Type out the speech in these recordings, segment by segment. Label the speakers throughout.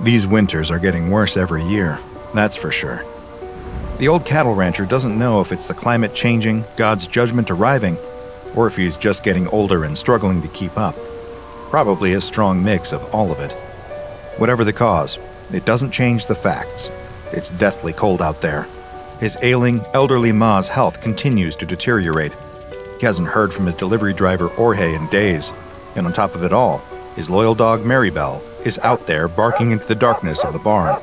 Speaker 1: These winters are getting worse every year, that's for sure. The old cattle rancher doesn't know if it's the climate changing, God's judgment arriving, or if he's just getting older and struggling to keep up. Probably a strong mix of all of it. Whatever the cause, it doesn't change the facts. It's deathly cold out there. His ailing, elderly Ma's health continues to deteriorate. He hasn't heard from his delivery driver Jorge in days, and on top of it all, his loyal dog Maribel is out there barking into the darkness of the barn.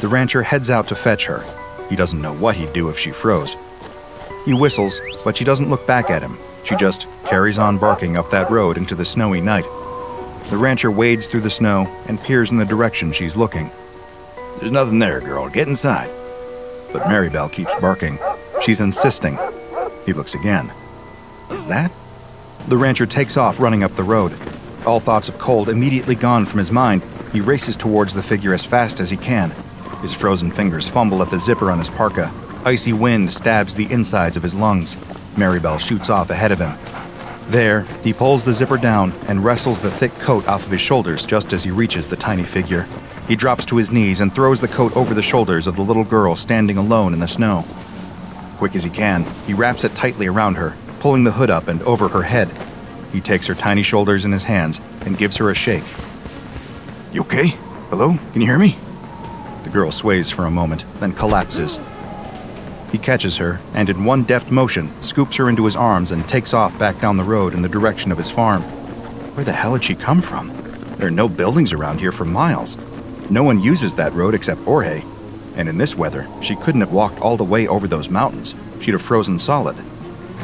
Speaker 1: The rancher heads out to fetch her. He doesn't know what he'd do if she froze. He whistles, but she doesn't look back at him. She just carries on barking up that road into the snowy night. The rancher wades through the snow and peers in the direction she's looking.
Speaker 2: There's nothing there, girl. Get inside.
Speaker 1: But Maribel keeps barking. She's insisting. He looks again. Is that? The rancher takes off running up the road. All thoughts of cold immediately gone from his mind, he races towards the figure as fast as he can. His frozen fingers fumble at the zipper on his parka. Icy wind stabs the insides of his lungs. Maribel shoots off ahead of him. There, he pulls the zipper down and wrestles the thick coat off of his shoulders just as he reaches the tiny figure. He drops to his knees and throws the coat over the shoulders of the little girl standing alone in the snow. Quick as he can, he wraps it tightly around her, pulling the hood up and over her head. He takes her tiny shoulders in his hands and gives her a shake.
Speaker 2: You okay? Hello? Can you hear me?
Speaker 1: The girl sways for a moment, then collapses. He catches her and, in one deft motion, scoops her into his arms and takes off back down the road in the direction of his farm. Where the hell had she come from? There are no buildings around here for miles. No one uses that road except Jorge. And in this weather, she couldn't have walked all the way over those mountains. She'd have frozen solid.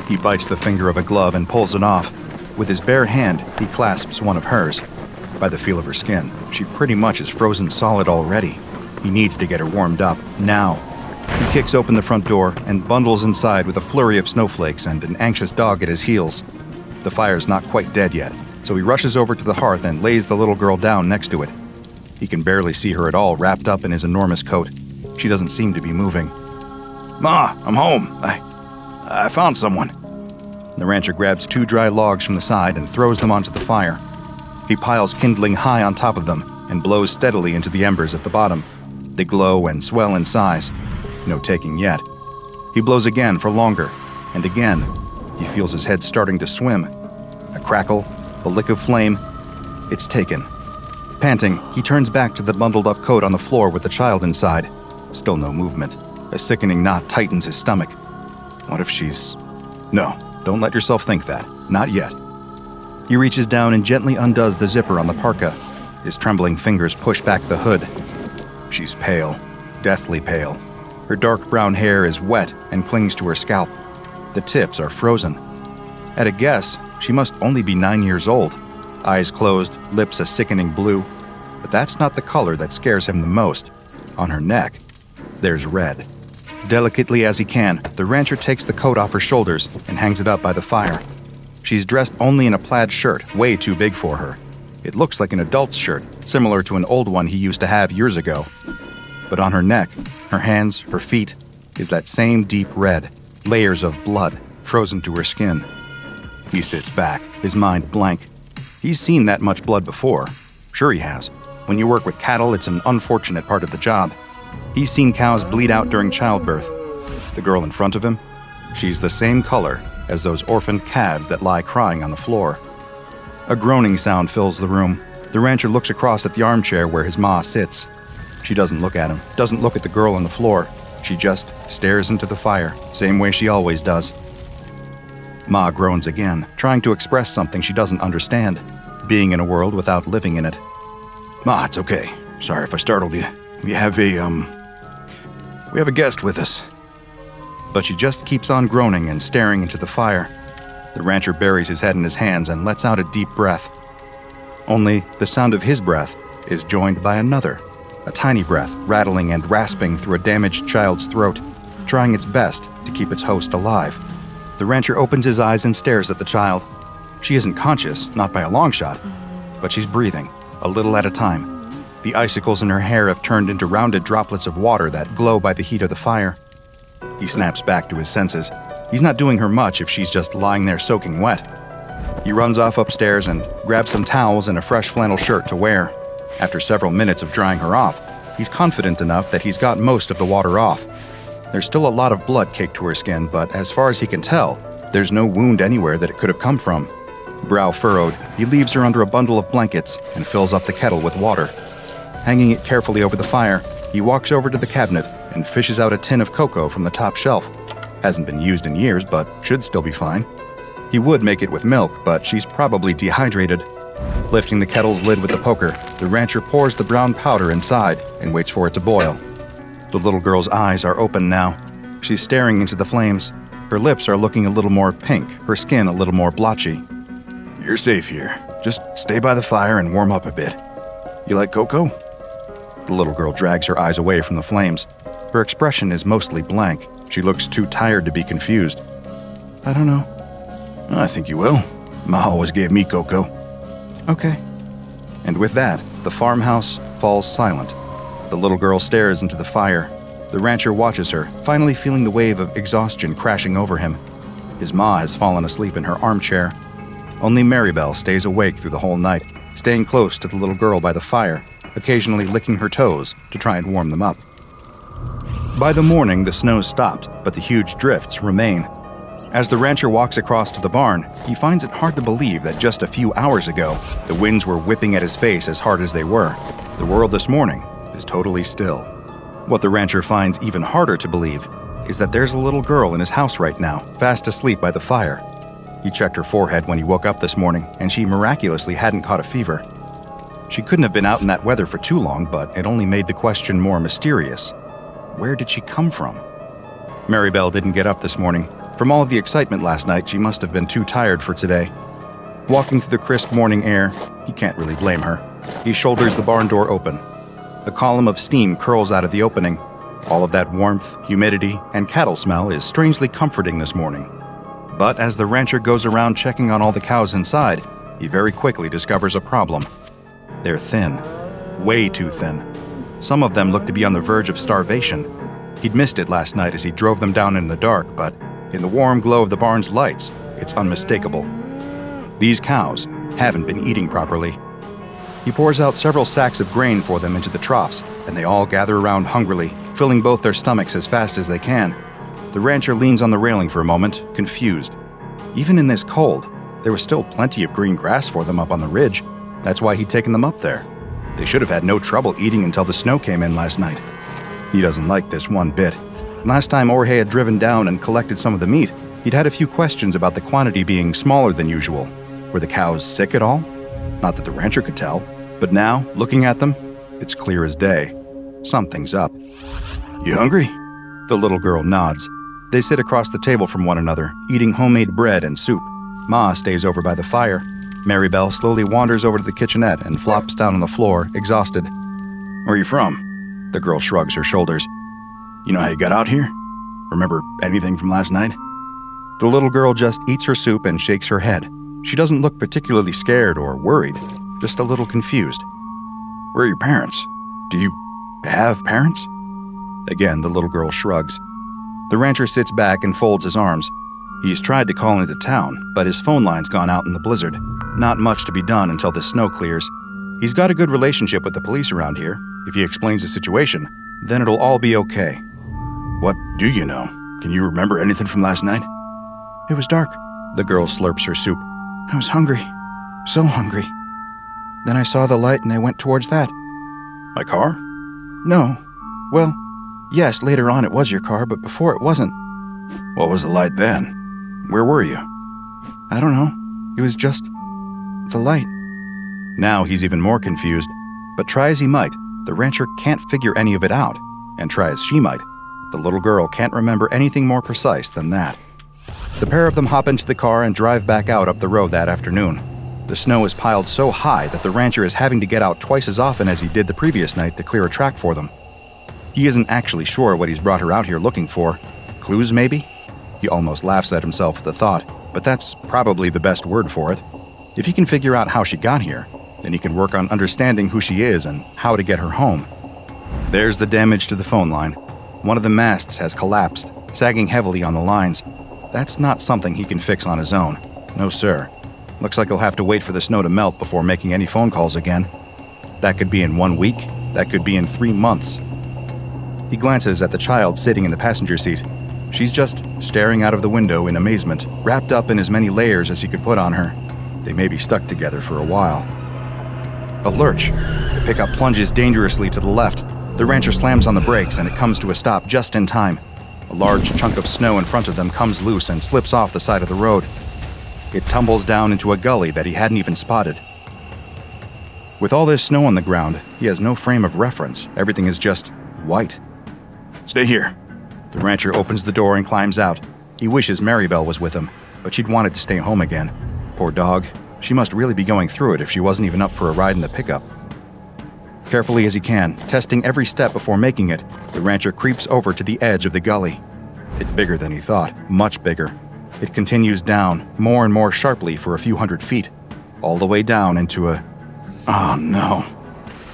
Speaker 1: He bites the finger of a glove and pulls it off. With his bare hand, he clasps one of hers. By the feel of her skin, she pretty much is frozen solid already. He needs to get her warmed up, now. He kicks open the front door and bundles inside with a flurry of snowflakes and an anxious dog at his heels. The fire's not quite dead yet, so he rushes over to the hearth and lays the little girl down next to it. He can barely see her at all wrapped up in his enormous coat. She doesn't seem to be moving.
Speaker 2: Ma, I'm home. I. I found someone.
Speaker 1: The rancher grabs two dry logs from the side and throws them onto the fire. He piles kindling high on top of them and blows steadily into the embers at the bottom. They glow and swell in size. No taking yet. He blows again for longer, and again. He feels his head starting to swim. A crackle, a lick of flame. It's taken. Panting, he turns back to the bundled up coat on the floor with the child inside. Still no movement. A sickening knot tightens his stomach. What if she's. No, don't let yourself think that. Not yet. He reaches down and gently undoes the zipper on the parka. His trembling fingers push back the hood. She's pale, deathly pale. Her dark brown hair is wet and clings to her scalp. The tips are frozen. At a guess, she must only be nine years old. Eyes closed, lips a sickening blue. But that's not the color that scares him the most. On her neck, there's red. Delicately as he can, the rancher takes the coat off her shoulders and hangs it up by the fire. She's dressed only in a plaid shirt, way too big for her. It looks like an adult's shirt, similar to an old one he used to have years ago. But on her neck, her hands, her feet, is that same deep red, layers of blood frozen to her skin. He sits back, his mind blank. He's seen that much blood before. Sure, he has. When you work with cattle, it's an unfortunate part of the job. He's seen cows bleed out during childbirth. The girl in front of him, she's the same color as those orphaned calves that lie crying on the floor. A groaning sound fills the room. The rancher looks across at the armchair where his ma sits. She doesn't look at him, doesn't look at the girl on the floor. She just stares into the fire, same way she always does. Ma groans again, trying to express something she doesn't understand, being in a world without living in it.
Speaker 2: Ma, it's okay. Sorry if I startled you. We have a, um. We have a guest with us.
Speaker 1: But she just keeps on groaning and staring into the fire. The rancher buries his head in his hands and lets out a deep breath. Only the sound of his breath is joined by another, a tiny breath rattling and rasping through a damaged child's throat, trying its best to keep its host alive. The rancher opens his eyes and stares at the child. She isn't conscious, not by a long shot, but she's breathing, a little at a time. The icicles in her hair have turned into rounded droplets of water that glow by the heat of the fire. He snaps back to his senses. He's not doing her much if she's just lying there soaking wet. He runs off upstairs and grabs some towels and a fresh flannel shirt to wear. After several minutes of drying her off, he's confident enough that he's got most of the water off. There's still a lot of blood caked to her skin, but as far as he can tell, there's no wound anywhere that it could have come from. Brow furrowed, he leaves her under a bundle of blankets and fills up the kettle with water. Hanging it carefully over the fire, he walks over to the cabinet and fishes out a tin of cocoa from the top shelf. Hasn't been used in years, but should still be fine. He would make it with milk, but she's probably dehydrated. Lifting the kettle's lid with the poker, the rancher pours the brown powder inside and waits for it to boil. The little girl's eyes are open now. She's staring into the flames. Her lips are looking a little more pink, her skin a little more blotchy.
Speaker 2: You're safe here. Just stay by the fire and warm up a bit. You like cocoa?
Speaker 1: The little girl drags her eyes away from the flames. Her expression is mostly blank. She looks too tired to be confused.
Speaker 2: I don't know. I think you will. Ma always gave me cocoa.
Speaker 1: Okay. And with that, the farmhouse falls silent. The little girl stares into the fire. The rancher watches her, finally feeling the wave of exhaustion crashing over him. His ma has fallen asleep in her armchair. Only Maribel stays awake through the whole night, staying close to the little girl by the fire, occasionally licking her toes to try and warm them up. By the morning, the snow stopped, but the huge drifts remain. As the rancher walks across to the barn, he finds it hard to believe that just a few hours ago, the winds were whipping at his face as hard as they were. The world this morning is totally still. What the rancher finds even harder to believe is that there's a little girl in his house right now, fast asleep by the fire. He checked her forehead when he woke up this morning, and she miraculously hadn't caught a fever. She couldn't have been out in that weather for too long, but it only made the question more mysterious. Where did she come from? Maribel didn't get up this morning. From all of the excitement last night, she must have been too tired for today. Walking through the crisp morning air, he can't really blame her. He shoulders the barn door open. A column of steam curls out of the opening. All of that warmth, humidity, and cattle smell is strangely comforting this morning. But as the rancher goes around checking on all the cows inside, he very quickly discovers a problem. They're thin. Way too thin. Some of them look to be on the verge of starvation. He'd missed it last night as he drove them down in the dark, but in the warm glow of the barn's lights, it's unmistakable. These cows haven't been eating properly. He pours out several sacks of grain for them into the troughs, and they all gather around hungrily, filling both their stomachs as fast as they can. The rancher leans on the railing for a moment, confused. Even in this cold, there was still plenty of green grass for them up on the ridge. That's why he'd taken them up there. They should have had no trouble eating until the snow came in last night. He doesn't like this one bit. Last time Jorge had driven down and collected some of the meat, he'd had a few questions about the quantity being smaller than usual. Were the cows sick at all? Not that the rancher could tell. But now, looking at them, it's clear as day. Something's up.
Speaker 2: You hungry?
Speaker 1: The little girl nods. They sit across the table from one another, eating homemade bread and soup. Ma stays over by the fire. Maribel slowly wanders over to the kitchenette and flops down on the floor, exhausted.
Speaker 2: Where are you from?
Speaker 1: The girl shrugs her shoulders.
Speaker 2: You know how you got out here? Remember anything from last night?
Speaker 1: The little girl just eats her soup and shakes her head. She doesn't look particularly scared or worried just a little confused.
Speaker 2: Where are your parents? Do you have parents?
Speaker 1: Again, the little girl shrugs. The rancher sits back and folds his arms. He's tried to call into town, but his phone line's gone out in the blizzard. Not much to be done until the snow clears. He's got a good relationship with the police around here. If he explains the situation, then it'll all be okay.
Speaker 2: What do you know? Can you remember anything from last night?
Speaker 1: It was dark. The girl slurps her soup. I was hungry. So hungry. Then I saw the light and I went towards that.
Speaker 2: My car?
Speaker 1: No. Well, yes, later on it was your car, but before it wasn't.
Speaker 2: What was the light then? Where were you?
Speaker 1: I don't know. It was just the light. Now he's even more confused, but try as he might, the rancher can't figure any of it out, and try as she might, the little girl can't remember anything more precise than that. The pair of them hop into the car and drive back out up the road that afternoon. The snow is piled so high that the rancher is having to get out twice as often as he did the previous night to clear a track for them. He isn't actually sure what he's brought her out here looking for. Clues, maybe? He almost laughs at himself at the thought, but that's probably the best word for it. If he can figure out how she got here, then he can work on understanding who she is and how to get her home. There's the damage to the phone line. One of the masts has collapsed, sagging heavily on the lines. That's not something he can fix on his own. No, sir. Looks like he'll have to wait for the snow to melt before making any phone calls again. That could be in one week, that could be in three months. He glances at the child sitting in the passenger seat. She's just staring out of the window in amazement, wrapped up in as many layers as he could put on her. They may be stuck together for a while. A lurch. The pickup plunges dangerously to the left. The rancher slams on the brakes and it comes to a stop just in time. A large chunk of snow in front of them comes loose and slips off the side of the road. It tumbles down into a gully that he hadn't even spotted. With all this snow on the ground, he has no frame of reference. Everything is just white. Stay here. The rancher opens the door and climbs out. He wishes Maribel was with him, but she'd wanted to stay home again. Poor dog. She must really be going through it if she wasn't even up for a ride in the pickup. Carefully as he can, testing every step before making it, the rancher creeps over to the edge of the gully. It's bigger than he thought, much bigger. It continues down, more and more sharply for a few hundred feet, all the way down into a. Oh no.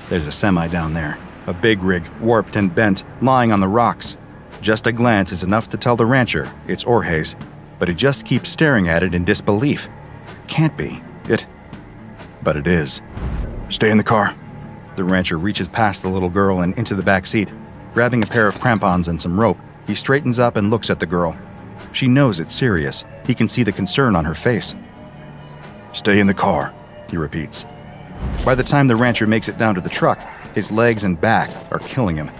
Speaker 1: There's a semi down there, a big rig, warped and bent, lying on the rocks. Just a glance is enough to tell the rancher it's Jorge's, but he just keeps staring at it in disbelief. Can't be. It. But it is. Stay in the car. The rancher reaches past the little girl and into the back seat. Grabbing a pair of crampons and some rope, he straightens up and looks at the girl. She knows it's serious. He can see the concern on her face. Stay in the car, he repeats. By the time the rancher makes it down to the truck, his legs and back are killing him.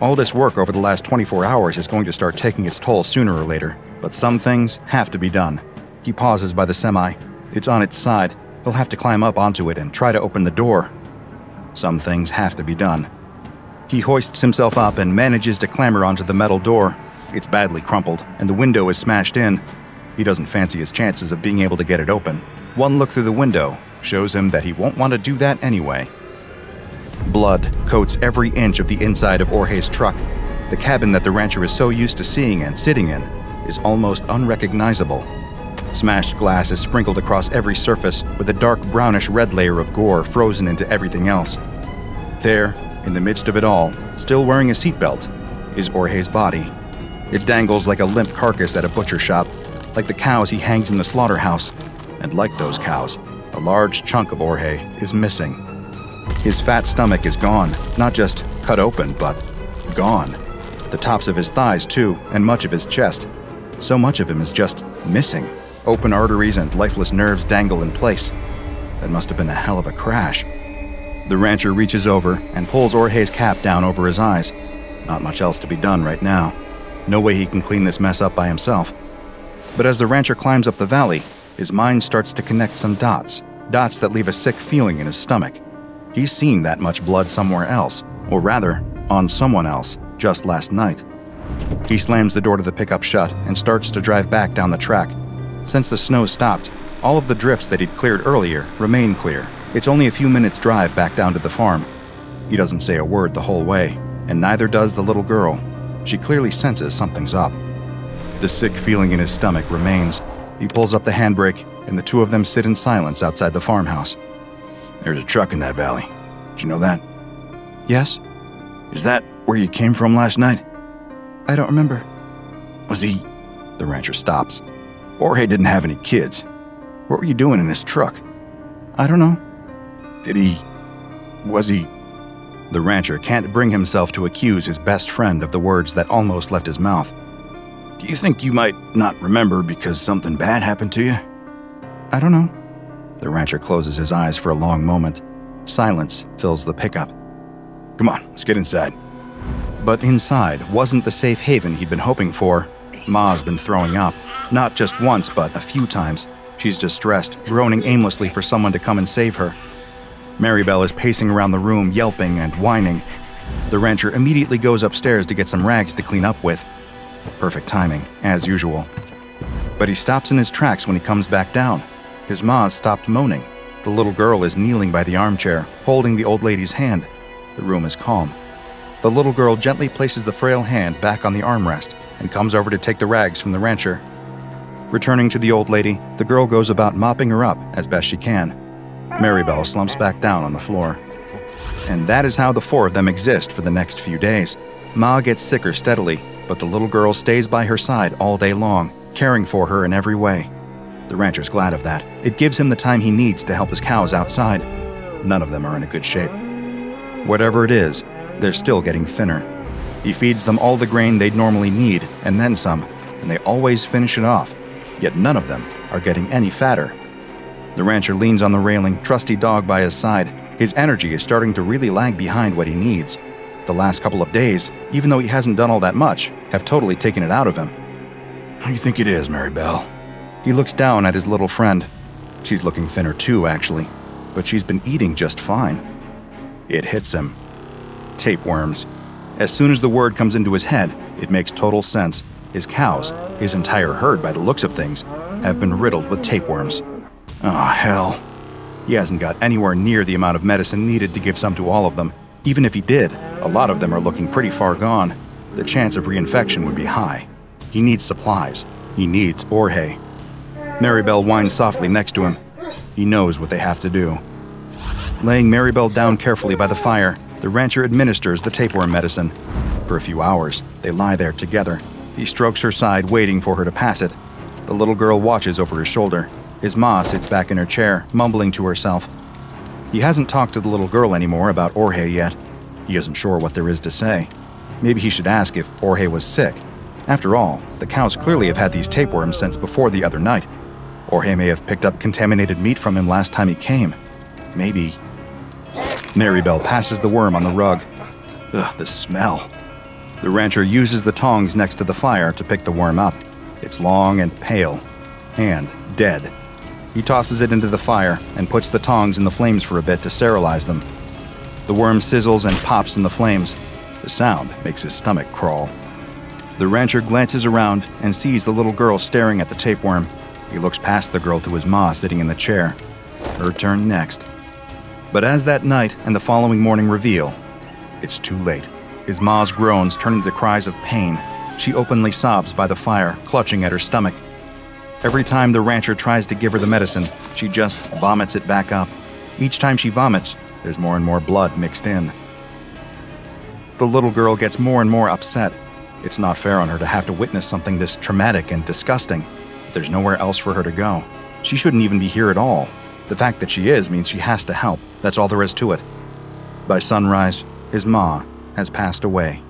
Speaker 1: All this work over the last 24 hours is going to start taking its toll sooner or later, but some things have to be done. He pauses by the semi. It's on its side. He'll have to climb up onto it and try to open the door. Some things have to be done. He hoists himself up and manages to clamber onto the metal door. It's badly crumpled, and the window is smashed in. He doesn't fancy his chances of being able to get it open. One look through the window shows him that he won't want to do that anyway. Blood coats every inch of the inside of Jorge's truck. The cabin that the rancher is so used to seeing and sitting in is almost unrecognizable. Smashed glass is sprinkled across every surface with a dark brownish red layer of gore frozen into everything else. There, in the midst of it all, still wearing a seatbelt, is Jorge's body. It dangles like a limp carcass at a butcher shop, like the cows he hangs in the slaughterhouse. And like those cows, a large chunk of Jorge is missing. His fat stomach is gone, not just cut open, but gone. The tops of his thighs, too, and much of his chest. So much of him is just missing. Open arteries and lifeless nerves dangle in place. That must have been a hell of a crash. The rancher reaches over and pulls Jorge's cap down over his eyes. Not much else to be done right now. No way he can clean this mess up by himself. But as the rancher climbs up the valley, his mind starts to connect some dots, dots that leave a sick feeling in his stomach. He's seen that much blood somewhere else, or rather, on someone else, just last night. He slams the door to the pickup shut and starts to drive back down the track. Since the snow stopped, all of the drifts that he'd cleared earlier remain clear. It's only a few minutes' drive back down to the farm. He doesn't say a word the whole way, and neither does the little girl. She clearly senses something's up. The sick feeling in his stomach remains. He pulls up the handbrake, and the two of them sit in silence outside the farmhouse. There's a truck in that valley. Did you know that? Yes. Is that where you came from last night? I don't remember. Was he. The rancher stops. Jorge didn't have any kids. What were you doing in his truck? I don't know. Did he. Was he. The rancher can't bring himself to accuse his best friend of the words that almost left his mouth. Do you think you might not remember because something bad happened to you? I don't know. The rancher closes his eyes for a long moment. Silence fills the pickup. Come on, let's get inside. But inside wasn't the safe haven he'd been hoping for. Ma's been throwing up. Not just once, but a few times. She's distressed, groaning aimlessly for someone to come and save her. Maribel is pacing around the room, yelping and whining. The rancher immediately goes upstairs to get some rags to clean up with. Perfect timing, as usual. But he stops in his tracks when he comes back down. His ma stopped moaning. The little girl is kneeling by the armchair, holding the old lady's hand. The room is calm. The little girl gently places the frail hand back on the armrest and comes over to take the rags from the rancher. Returning to the old lady, the girl goes about mopping her up as best she can. Maribel slumps back down on the floor. And that is how the four of them exist for the next few days. Ma gets sicker steadily, but the little girl stays by her side all day long, caring for her in every way. The rancher's glad of that. It gives him the time he needs to help his cows outside. None of them are in a good shape. Whatever it is, they're still getting thinner. He feeds them all the grain they'd normally need, and then some, and they always finish it off, yet none of them are getting any fatter. The rancher leans on the railing, trusty dog by his side. His energy is starting to really lag behind what he needs. The last couple of days, even though he hasn't done all that much, have totally taken it out of him.
Speaker 2: How do you think it is, Maribel?
Speaker 1: He looks down at his little friend. She's looking thinner too, actually, but she's been eating just fine. It hits him. Tapeworms. As soon as the word comes into his head, it makes total sense. His cows, his entire herd by the looks of things, have been riddled with tapeworms.
Speaker 2: Oh, hell.
Speaker 1: He hasn't got anywhere near the amount of medicine needed to give some to all of them. Even if he did, a lot of them are looking pretty far gone. The chance of reinfection would be high. He needs supplies. He needs Jorge. Maribel whines softly next to him. He knows what they have to do. Laying Maribel down carefully by the fire, the rancher administers the tapeworm medicine. For a few hours, they lie there together. He strokes her side, waiting for her to pass it. The little girl watches over his shoulder. His ma sits back in her chair, mumbling to herself. He hasn't talked to the little girl anymore about Jorge yet. He isn't sure what there is to say. Maybe he should ask if Jorge was sick. After all, the cows clearly have had these tapeworms since before the other night. Jorge may have picked up contaminated meat from him last time he came. Maybe. Maribel passes the worm on the rug. Ugh, the smell. The rancher uses the tongs next to the fire to pick the worm up. It's long and pale, and dead. He tosses it into the fire and puts the tongs in the flames for a bit to sterilize them. The worm sizzles and pops in the flames. The sound makes his stomach crawl. The rancher glances around and sees the little girl staring at the tapeworm. He looks past the girl to his ma sitting in the chair. Her turn next. But as that night and the following morning reveal, it's too late. His ma's groans turn into cries of pain. She openly sobs by the fire, clutching at her stomach. Every time the rancher tries to give her the medicine, she just vomits it back up. Each time she vomits, there's more and more blood mixed in. The little girl gets more and more upset. It's not fair on her to have to witness something this traumatic and disgusting. There's nowhere else for her to go. She shouldn't even be here at all. The fact that she is means she has to help. That's all there is to it. By sunrise, his ma has passed away.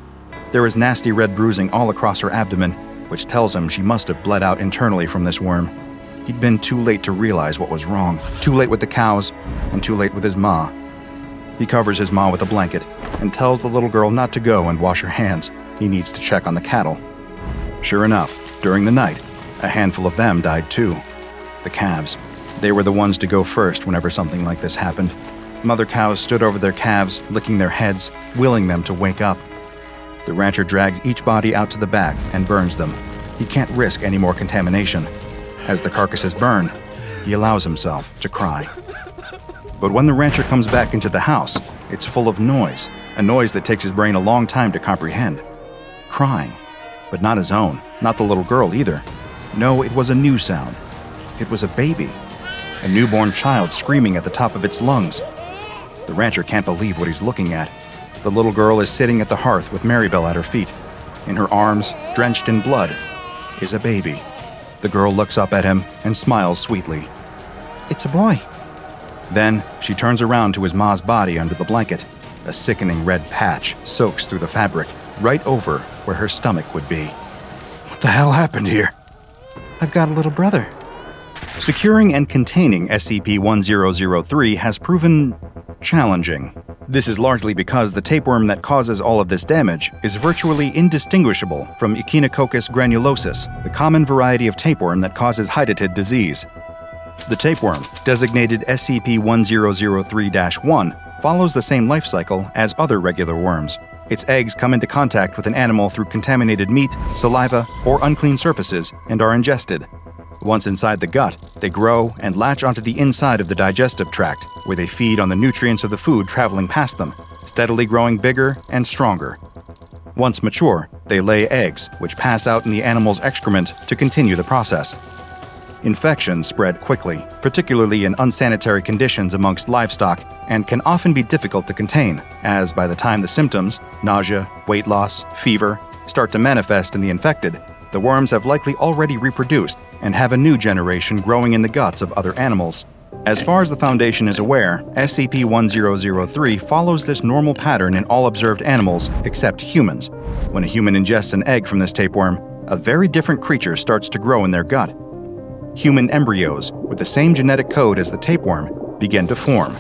Speaker 1: There is nasty red bruising all across her abdomen, which tells him she must have bled out internally from this worm. He'd been too late to realize what was wrong. Too late with the cows, and too late with his ma. He covers his ma with a blanket and tells the little girl not to go and wash her hands. He needs to check on the cattle. Sure enough, during the night, a handful of them died too. The calves. They were the ones to go first whenever something like this happened. Mother cows stood over their calves, licking their heads, willing them to wake up. The rancher drags each body out to the back and burns them. He can't risk any more contamination. As the carcasses burn, he allows himself to cry. But when the rancher comes back into the house, it's full of noise, a noise that takes his brain a long time to comprehend. Crying, but not his own, not the little girl either. No, it was a new sound. It was a baby, a newborn child screaming at the top of its lungs. The rancher can't believe what he's looking at. The little girl is sitting at the hearth with Maribel at her feet. In her arms, drenched in blood, is a baby. The girl looks up at him and smiles sweetly. It's a boy. Then she turns around to his ma's body under the blanket. A sickening red patch soaks through the fabric, right over where her stomach would be.
Speaker 2: What the hell happened here?
Speaker 3: I've got a little brother.
Speaker 1: Securing and containing SCP 1003 has proven challenging. This is largely because the tapeworm that causes all of this damage is virtually indistinguishable from Echinococcus granulosus, the common variety of tapeworm that causes hydatid disease. The tapeworm, designated SCP 1003 1, follows the same life cycle as other regular worms. Its eggs come into contact with an animal through contaminated meat, saliva, or unclean surfaces and are ingested. Once inside the gut, they grow and latch onto the inside of the digestive tract, where they feed on the nutrients of the food traveling past them, steadily growing bigger and stronger. Once mature, they lay eggs, which pass out in the animal's excrement to continue the process. Infections spread quickly, particularly in unsanitary conditions amongst livestock, and can often be difficult to contain, as by the time the symptoms nausea, weight loss, fever start to manifest in the infected, the worms have likely already reproduced and have a new generation growing in the guts of other animals. As far as the Foundation is aware, SCP 1003 follows this normal pattern in all observed animals except humans. When a human ingests an egg from this tapeworm, a very different creature starts to grow in their gut. Human embryos, with the same genetic code as the tapeworm, begin to form.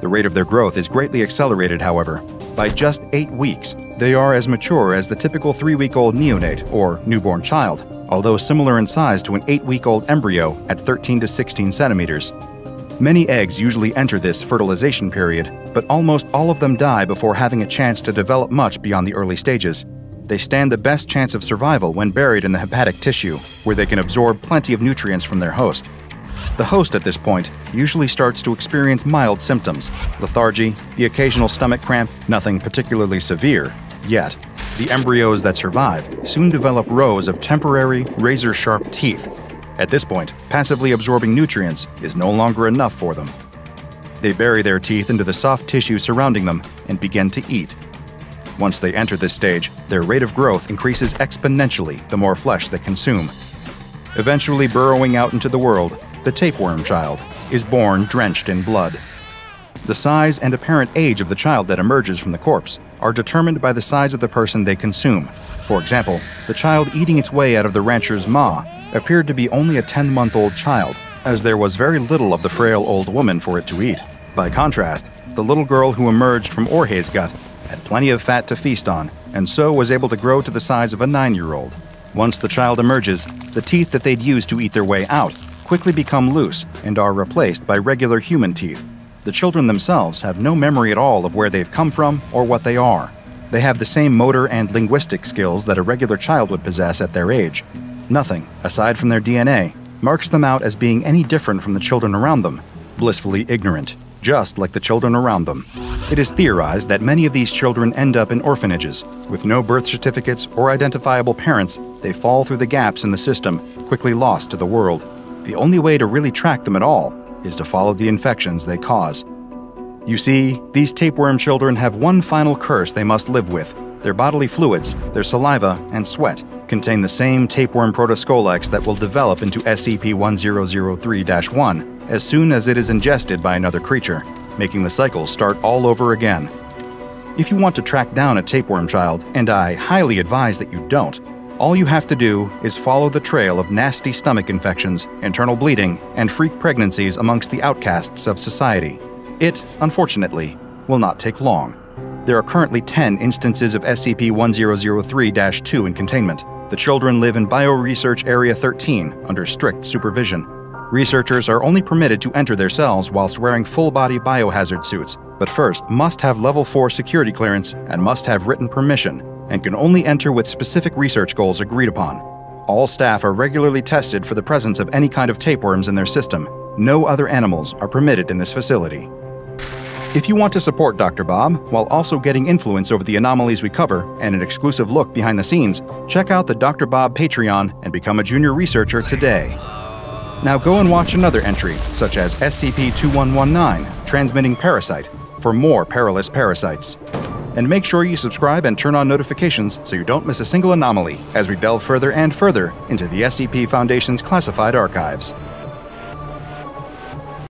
Speaker 1: The rate of their growth is greatly accelerated, however. By just eight weeks, they are as mature as the typical three week old neonate or newborn child, although similar in size to an eight week old embryo at 13 to 16 centimeters. Many eggs usually enter this fertilization period, but almost all of them die before having a chance to develop much beyond the early stages. They stand the best chance of survival when buried in the hepatic tissue, where they can absorb plenty of nutrients from their host. The host at this point usually starts to experience mild symptoms lethargy, the occasional stomach cramp, nothing particularly severe, yet. The embryos that survive soon develop rows of temporary, razor sharp teeth. At this point, passively absorbing nutrients is no longer enough for them. They bury their teeth into the soft tissue surrounding them and begin to eat. Once they enter this stage, their rate of growth increases exponentially the more flesh they consume. Eventually burrowing out into the world, the tapeworm child is born drenched in blood. The size and apparent age of the child that emerges from the corpse are determined by the size of the person they consume. For example, the child eating its way out of the rancher's maw appeared to be only a 10 month old child, as there was very little of the frail old woman for it to eat. By contrast, the little girl who emerged from Jorge's gut had plenty of fat to feast on, and so was able to grow to the size of a nine year old. Once the child emerges, the teeth that they'd used to eat their way out quickly become loose and are replaced by regular human teeth. The children themselves have no memory at all of where they've come from or what they are. They have the same motor and linguistic skills that a regular child would possess at their age. Nothing, aside from their DNA, marks them out as being any different from the children around them, blissfully ignorant, just like the children around them. It is theorized that many of these children end up in orphanages. With no birth certificates or identifiable parents, they fall through the gaps in the system, quickly lost to the world. The only way to really track them at all is to follow the infections they cause. You see, these tapeworm children have one final curse they must live with. Their bodily fluids, their saliva, and sweat contain the same tapeworm protoscolex that will develop into SCP 1003 1 as soon as it is ingested by another creature, making the cycle start all over again. If you want to track down a tapeworm child, and I highly advise that you don't, all you have to do is follow the trail of nasty stomach infections, internal bleeding, and freak pregnancies amongst the outcasts of society. It, unfortunately, will not take long. There are currently 10 instances of SCP 1003 2 in containment. The children live in Bioresearch Area 13 under strict supervision. Researchers are only permitted to enter their cells whilst wearing full body biohazard suits, but first must have level 4 security clearance and must have written permission and can only enter with specific research goals agreed upon. All staff are regularly tested for the presence of any kind of tapeworms in their system. No other animals are permitted in this facility. If you want to support Dr. Bob while also getting influence over the anomalies we cover and an exclusive look behind the scenes, check out the Dr. Bob Patreon and become a junior researcher today. Now go and watch another entry, such as SCP 2119 Transmitting Parasite, for more perilous parasites. And make sure you subscribe and turn on notifications so you don't miss a single anomaly as we delve further and further into the SCP Foundation's classified archives.